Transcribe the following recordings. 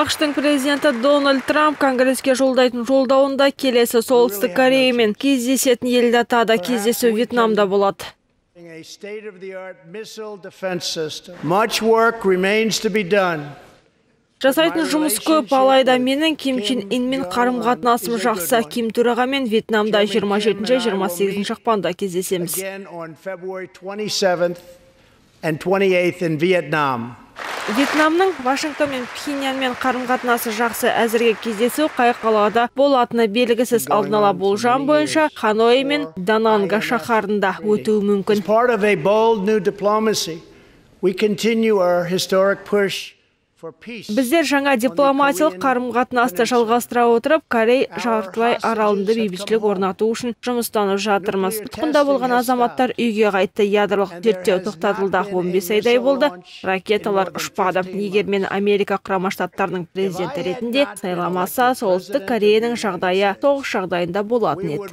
ақштың президенті дональд трамп конгресске жолдайтын жолдауында келесі солтүстік кореямен кездесетін елді атады. Кездесу вьетнамда болады. Жасайтын жұмыс көп алайда менің ким чен инмен қарым қатынасым жақсы. ким төрағамен вьетнамда 27-28 ақпанда кездесеміз. Вьетнамның вашингтон мен пхеньянмен қарым қатынасы жақсы әзірге кездесу қай қалада болатыны белгісіз. Алдын ала болжам бойынша ханой мен дананга шаһарында өтуі мүмкін. Біздер жаңа дипломатиялық қарым қатынасты жалғастыра отырып корей жартылай аралында бейбітшілік орнату үшін жұмыстанып жатырмыз. Тұтқында болған азаматтар үйге қайтты. Ядролық зерттеу тоқтатылды. 15 айдай болды. ракеталар ұшпады. егер мен америка құрама штаттарының президенті ретінде сайламаса солтүстік кореяның жағдайы соғыс жағдайында болатын еді.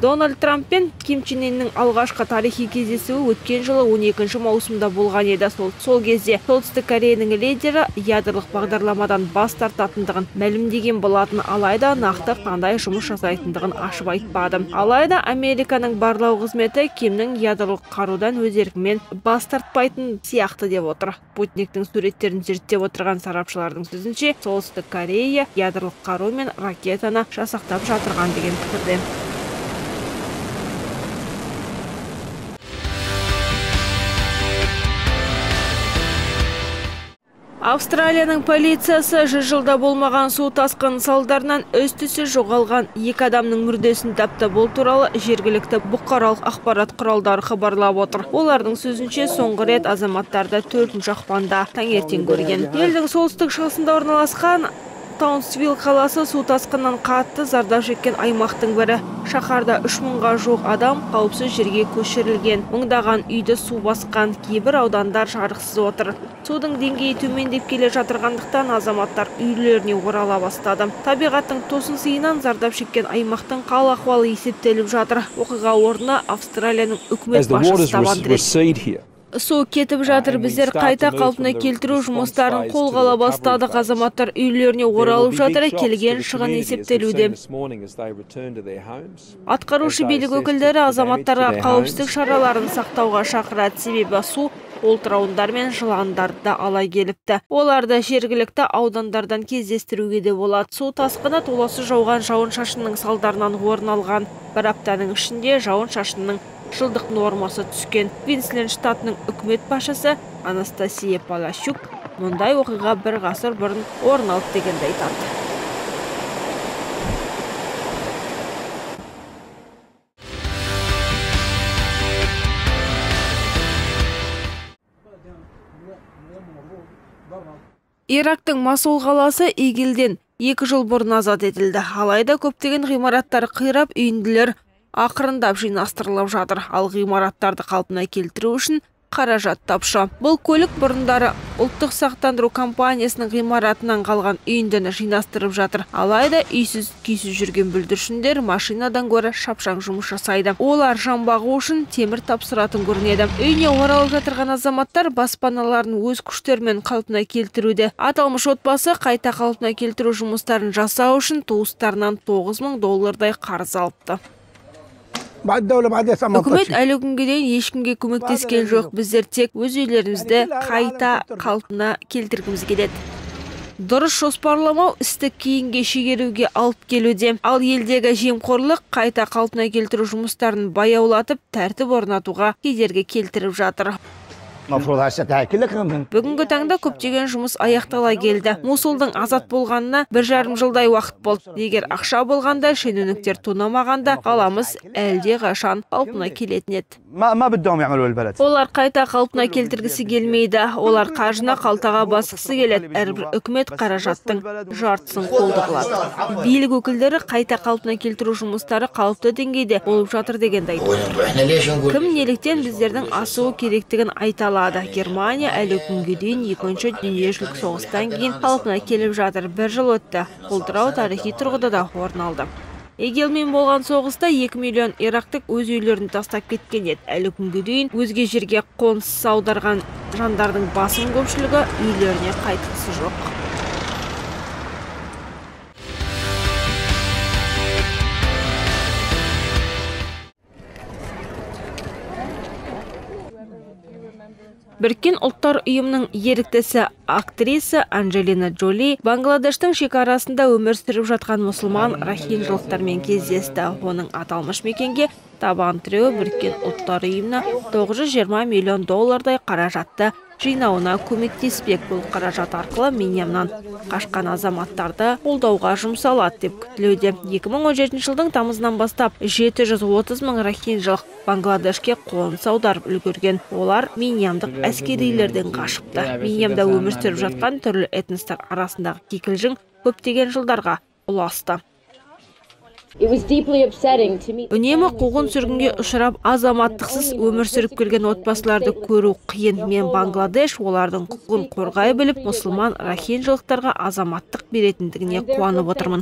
Дональд трамп пен ким чен иннің алғашқы тарихи кездесуі өткен жылы 12 маусымда болған еді. Сол, сол кезде солтүстік кореяның лидері ядролық бағдарламадан бас тартатындығын мәлімдеген болатын. Алайда нақты қандай жұмыс жасайтындығын ашып айтпады. Алайда американың барлау қызметі кимнің ядролық қарудан өз еркімен бас тартпайтын сияқты деп отыр. Спутниктің суреттерін зерттеп отырған сарапшылардың сөзінше солтүстік корея ядролық қару мен ракетаны жасақтап жатырған деген пікірде. Австралияның полициясы жүз жылда болмаған су тасқын салдарынан өз түссіз жоғалған екі адамның мүрдесін тапты. Бұл туралы жергілікті бұқаралық ақпарат құралдары хабарлап отыр. Олардың сөзінше соңғы рет азаматтарды төртінші ақпанда таңертең көрген. Елдің солтүстік шығысында орналасқан таунсвилл қаласы су тасқынынан қатты зардап шеккен аймақтың бірі. Шаһарда үш мыңға жуық адам қауіпсіз жерге көшірілген. Мыңдаған үйді су басқан кейбір аудандар жарықсыз отыр. Судың деңгейі төмендеп келе жатырғандықтан азаматтар үйлеріне орала бастады. Табиғаттың тосын сыйынан зардап шеккен аймақтың қал ахуалы есептеліп жатыр. Оқиға орнына австралияның үкімет басшысы табан су кетіп жатыр. Біздер қайта қалпына келтіру жұмыстарын қолға ала бастадық азаматтар үйлеріне оралып жатыр келген шығын есептелуде. атқарушы билік өкілдері азаматтарға қауіпсіздік шараларын сақтауға шақырады. Себебі су олтырауындар мен жыландарды ала келіпті. Оларды жергілікті аудандардан кездестіруге де болады. Су тасқыны толассыз жауған жауын шашынның салдарынан орын алған. Бір аптаның ішінде жауын шашынның жылдық нормасы түскен квинсленд штатының үкімет басшысы анастасия палащук мұндай оқиға бір ғасыр бұрын орын алды дегенді айтады. Ирактың масул қаласы игилден екі жыл бұрын азат етілді. Алайда көптеген ғимараттар қирап үйінділер ақырындап жинастырылып жатыр. Ал ғимараттарды қалпына келтіру үшін қаражат тапшы. Бұл көлік бұрындары ұлттық сақтандыру компаниясының ғимаратынан қалған үйіндіні жинастырып жатыр. Алайда үйсіз күйсіз жүрген бүлдіршіндер машинадан гөрі шапшаң жұмыс жасайды. Олар жан бағу үшін темір тапсыратын көрінеді. Үйіне оралып жатырған азаматтар баспаналарын өз күштерімен қалпына келтіруде. Аталмыш отбасы қайта қалпына келтіру жұмыстарын жасау үшін туыстарынан 9 мың доллардай қарыз алыпты. Үкімет әлі күнге дейін ешкімге көмектескен жоқ. біздер тек өз үйлерімізді қайта қалпына келтіргіміз келеді. Дұрыс жоспарламау істі кейінге шегеруге алып келуде. Ал елдегі жемқорлық қайта қалпына келтіру жұмыстарын баяулатып тәртіп орнатуға кедергі келтіріп жатыр бүгінгі таңда көптеген жұмыс аяқтала келді. Мосулдың азат болғанына бір жарым жылдай уақыт болды. Егер ақша болғанда шенеуніктер тонамағанда қаламыз әлде қашан қалпына келетін еді. Олар қайта қалпына келтіргісі келмейді. Олар қаржыны қалтаға басқысы келеді. Әрбір үкімет қаражаттың жартысын қолды қылады. Билік өкілдері қайта қалпына келтіру жұмыстары қалыпты деңгейде болып жатыр дегенді айтты. Кім неліктен біздердің асуы керектігін айта алады германия әлі күнге дейін екінші дүниежүзілік соғыстан кейін қалпына келіп жатыр. Бір жыл өтті. Құлдырау тарихи тұрғыда да орын алды. Егелмен болған соғыста 2 миллион ирактық өз үйлерін тастап кеткен еді. Әлі күнге дейін өзге жерге қоныс аударған жандардың басым көпшілігі үйлеріне қайтқысы жоқ. Біріккен ұлттар ұйымының еріктісі актриса анджелина джоли бангладештің шекарасында өмір сүріп жатқан мұсылман рахинжылықтармен кездесті. Оның аталмыш мекенге табан тіреуі біріккен ұлттар ұйымына 920 миллион доллардай қаражатты жинауына көмектеспек бұл қаражат арқылы миньямнан қашқан азаматтарды қолдауға жұмсалады деп күтілуде. 2017 жылдың тамызынан бастап 730 мың рахинжылық бангладешке қоныс аударып үлгерген. Олар миньямдық әскерилерден қашыпты. Миньямда өмір сүріп жатқан түрлі этностар арасындағы кикілжің көптеген жылдарға ұласты. Үнемі қуғын сүргінге ұшырап азаматтықсыз өмір сүріп келген отбасыларды көру қиын. Мен бангладеш олардың құқығын қорғай біліп мұсылман рахинжылықтарға азаматтық беретіндігіне қуанып отырмын.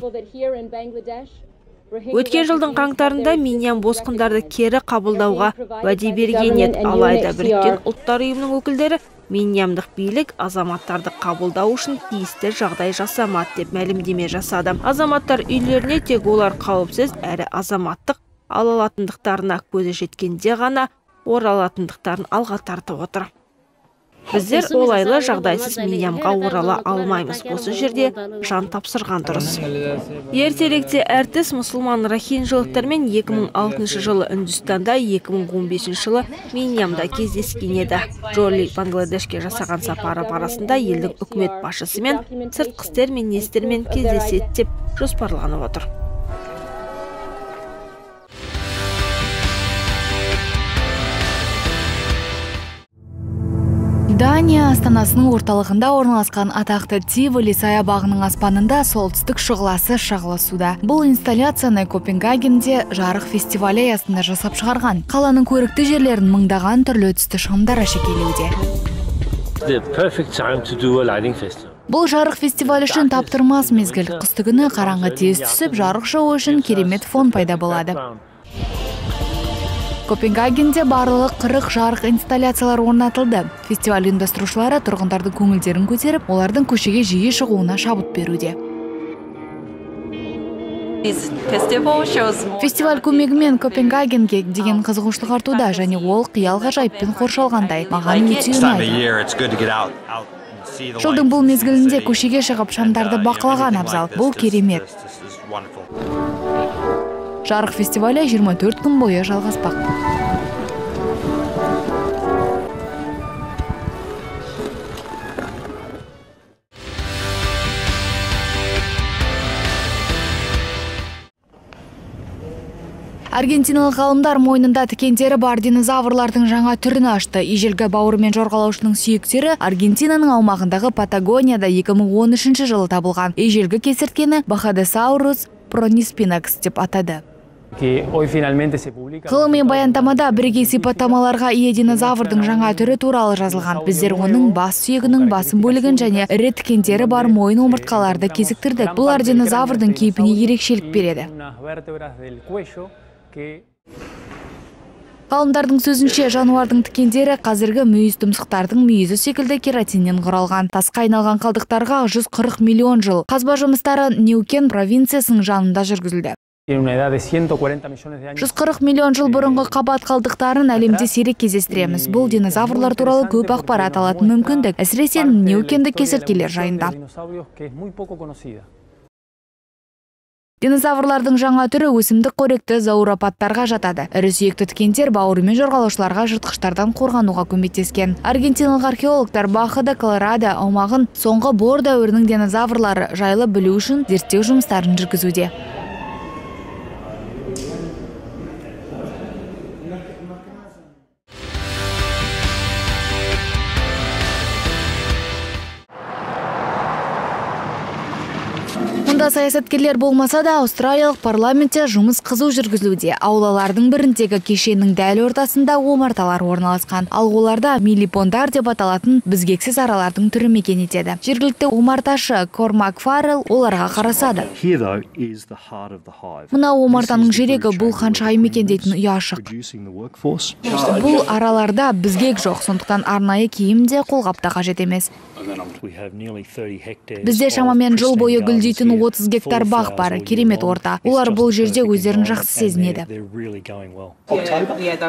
өткен жылдың қаңтарында миньям босқындарды кері қабылдауға уәде берген еді алайда біріккен ұлттар ұйымының өкілдері миньямдық билік азаматтарды қабылдау үшін тиісті жағдай жасамады деп мәлімдеме жасады. Азаматтар үйлеріне тек олар қауіпсіз әрі азаматтық ала алатындықтарына көзі жеткенде ғана оралатындықтарын алға тартып отыр. Біздер олайлы жағдайсыз миньямға орала алмаймыз. осы жерде жан тапсырған дұрыс. ертеректе әртіс мұсылман рахинжылықтармен 2006 жылы үндістанда 2015 жылы миньямда кездескен еді. Джоли бангладешке жасаған сапары барысында елдің үкімет басшысымен сыртқы істер министрімен кездеседі деп жоспарланып отыр. Дания астанасының орталығында орналасқан атақты тиволи саябағының аспанында солтүстік шұғыласы шағылысуда. Бұл инсталляцияны копенгагенде жарық фестивалі аясында жасап шығарған. Қаланың көрікті жерлерін мыңдаған түрлі түсті шығымдар әшекейлеуде. Бұл жарық фестивалі үшін таптырмас мезгіл. Қыстыгүні қараңғы тез түсіп жарық шоу үшін керемет фон пайда болады. Копенгагенде барлығы қырық жарық инсталляциялар орнатылды. Фестиваль ұйымдастырушылары тұрғындардың көңілдерін көтеріп олардың көшеге жиі шығуына шабыт беруде. Фестиваль көмегімен копенгагенге деген қызығушылық артуда және ол қиял ғажайыппен қоршалғандай. маған өте ұнайды. жылдың бұл мезгілінде көшеге шығып шамдарды бақылаған абзал. бұл керемет. Жарық фестивалі 24 күн бойы жалғаспақ. Аргентиналық ғалымдар мойнында тікендері бар динозаврлардың жаңа түрін ашты. Ежелгі бауырымен жорғалаушының сүйектері аргентинаның аумағындағы патагонияда 2013 жылы табылған. Ежелгі кесірткені бахадесаурус прониспинакс деп атады. Ғылыми баяндамада бірегей сипаттамаларға ие динозаврдың жаңа түрі туралы жазылған. Біздер оның бас сүйегінің басым бөлігін және ірі тікендері бар мойын омыртқаларды кезіктірдік. Бұлар динозаврдың кейпіне ерекшелік береді. Ғалымдардың сөзінше жануардың тікендері қазіргі мүйіз тұмсықтардың мүйізі секілді кератиннен құралған. Тасқа айналған қалдықтарға 140 миллион жыл. Қазба жұмыстары неукен провинциясының жанында жүргізілді. 140 миллион жыл бұрынғы қабат қалдықтарын әлемде сирек кездестіреміз. Бұл динозаврлар туралы көп ақпарат алатын мүмкіндік әсіресе неукенді кесірткелер жайында. динозаврлардың жаңа түрі өсімдік қоректі зауропаттарға жатады. Ірі сүйекті тікендер бауырымен жорғалаушыларға жыртқыштардан қорғануға көмектескен. Аргентиналық археологтар баха де колорадо аумағын соңғы бор дәуірінің динозаврлары жайлы білу үшін зерттеу жұмыстарын жүргізуде. Саясаткерлер болмаса да Австралиялық парламентте жұмыс қызу жүргізілуде. Аулалардың біріндегі кешеннің дәл ортасында омарталар орналасқан. Ал оларда милипондар деп аталатын бізгексіз аралардың түрі мекен етеді. Жергілікті омарташы Кормак Фаррелл оларға қарасады. Мына омартаның жүрегі бұл ханшайым мекендейтін ұяшық. Бұл араларда бізгек жоқ, сондықтан арнайы киім де қолғап та қажет емес. We have nearly 30 hectares Бізде шамамен жыл бойы гүлдейтін here, 30 гектар бақ бар, керемет орта. Олар бұл жерде өздерін жақсы сезінеді.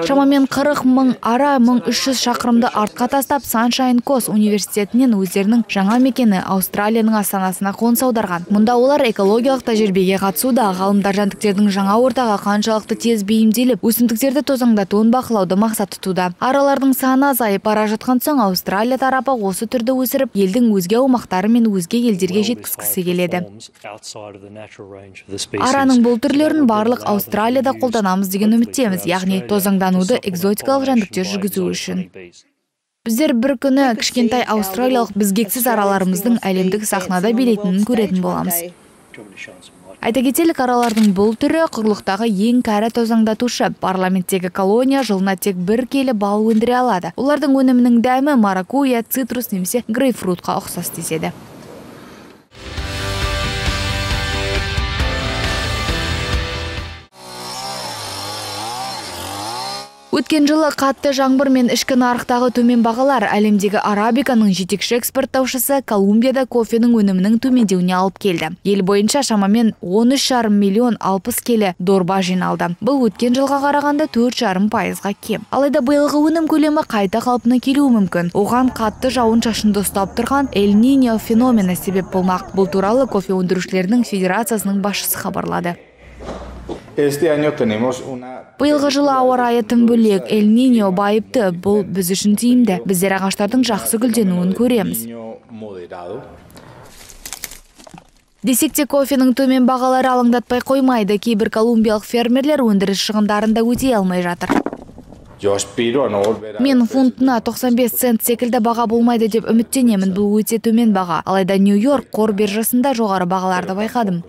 Шамамен 40 мың ара 1300 шақырымды артқа тастап Саншайн Кос университетінен өздерінің жаңа мекені Аустралияның астанасына қоныс аударған. Мұнда олар экологиялық тәжірибеге қатысуда, ғалымдар жәндіктердің жаңа ортаға қаншалықты тез бейімделіп, өсімдіктерді тозаңдатуын бақылауды мақсат тұтуда. Аралардың саны азайып бара жатқан соң Аустралия тарапы осы түрді өсіріп, елдің өзге аумақтары мен өзге елдерге жеткізгісі келеді. Араның бұл түрлерін барлық Аустралияда қолданамыз деген үміттеміз, яғни тозаңдануды экзотикалық жәндіктер жүргізу үшін. Біздер бір күні кішкентай аустралиялық бізгексіз араларымыздың әлемдік сахнада билейтінін көретін боламыз. Айта кетелік аралардың бұл түрі құрлықтағы ең кәрі тозаңдатушы. Парламенттегі колония жылына тек бір келі бал өндіре алады. Олардың өнімінің дәмі маракуя, цитрус немесе грейпфрутқа ұқсас деседі. Өткен жылы қатты жаңбыр мен ішкі нарықтағы төмен бағалар әлемдегі арабиканың жетекші экспорттаушысы Колумбияда кофенің өнімінің төмендеуіне алып келді. Ел бойынша шамамен 13,5 миллион 60 келі дорба жиналды. Бұл өткен жылға қарағанда 4,5 пайызға кем. Алайда биылғы өнім көлемі қайта қалпына келуі мүмкін. Оған қатты жауын шашынды ұстап тұрған Эль Ниньо феномені себеп болмақ. Бұл туралы кофе өндірушілердің федерациясының басшысы хабарлады. Биылғы жылы ауа райы тым бөлек, Эль Ниньо байыпты, бұл біз үшін тиімді. Біздер ағаштардың жақсы гүлденуін көреміз. Десек те кофенің төмен бағалары алаңдатпай қоймайды. Кейбір колумбиялық фермерлер өндіріс шығындарын да өтей алмай жатыр. Мен фунтына 95 цент секілді баға болмайды деп үміттенемін. Бұл өте төмен баға. Алайда Нью-Йорк қор биржасында жоғары бағаларды байқадым.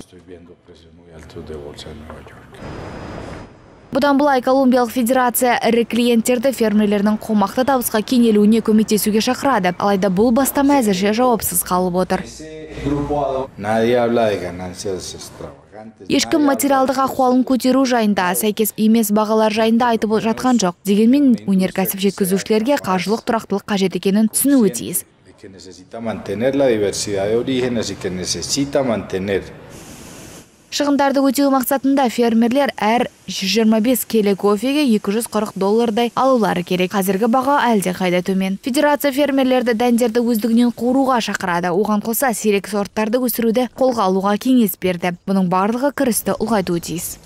Бұдан былай Колумбиялық федерация ірі клиенттерді фермерлердің қомақты табысқа кенелуіне көмектесуге шақырады. Алайда бұл бастама әзірше жауапсыз қалып отыр. Ешкім материалдық ахуалын көтеру жайында, сәйкес емес бағалар жайында айтып жатқан жоқ. Дегенмен өнеркәсіп жеткізушілерге қаржылық тұрақтылық қажет екенін түсінуі тиіс. Шығындарды өтеу мақсатында фермерлер әр 125 келі кофеге 240 доллардай алулары керек. Қазіргі баға әлде қайда төмен. Федерация фермерлерді дәндерді өздігінен қоруға шақырады. Оған қоса сирек сорттарды өсіруді қолға алуға кеңес берді. Бұның барлығы кірісті ұлғайтуы тиіс.